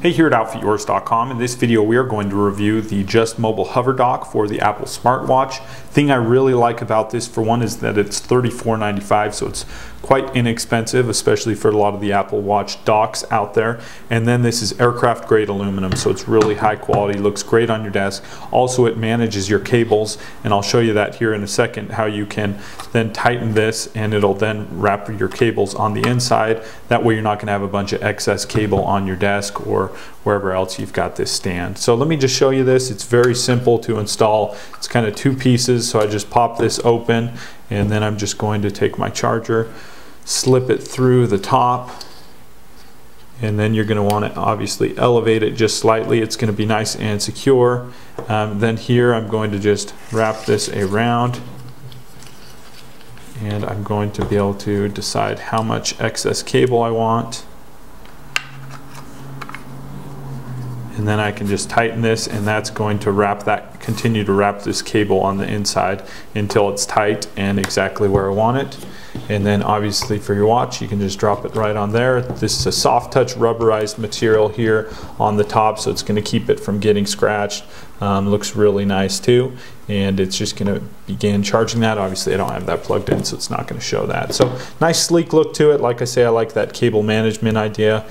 Hey, here at OutfitYours.com. In this video, we are going to review the Just Mobile Hover Dock for the Apple smartwatch. Thing I really like about this, for one, is that it's $34.95, so it's quite inexpensive, especially for a lot of the Apple Watch docks out there. And then this is aircraft grade aluminum, so it's really high quality, looks great on your desk. Also, it manages your cables, and I'll show you that here in a second, how you can then tighten this and it'll then wrap your cables on the inside. That way you're not gonna have a bunch of excess cable on your desk or wherever else you've got this stand. So let me just show you this. It's very simple to install. It's kind of two pieces. So I just pop this open and then I'm just going to take my charger, slip it through the top and then you're going to want to obviously elevate it just slightly. It's going to be nice and secure. Um, then here I'm going to just wrap this around and I'm going to be able to decide how much excess cable I want. And then I can just tighten this and that's going to wrap that continue to wrap this cable on the inside until it's tight and exactly where I want it. And then obviously for your watch you can just drop it right on there. This is a soft touch rubberized material here on the top so it's going to keep it from getting scratched. Um, looks really nice too. And it's just going to begin charging that. Obviously I don't have that plugged in so it's not going to show that. So nice sleek look to it. Like I say I like that cable management idea.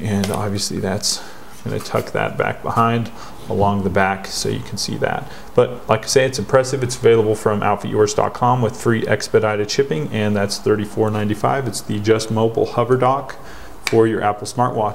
And obviously that's going to tuck that back behind along the back so you can see that. But like I say, it's impressive. It's available from outfityours.com with free expedited shipping, and that's $34.95. It's the Just Mobile Hover Dock for your Apple smartwatch.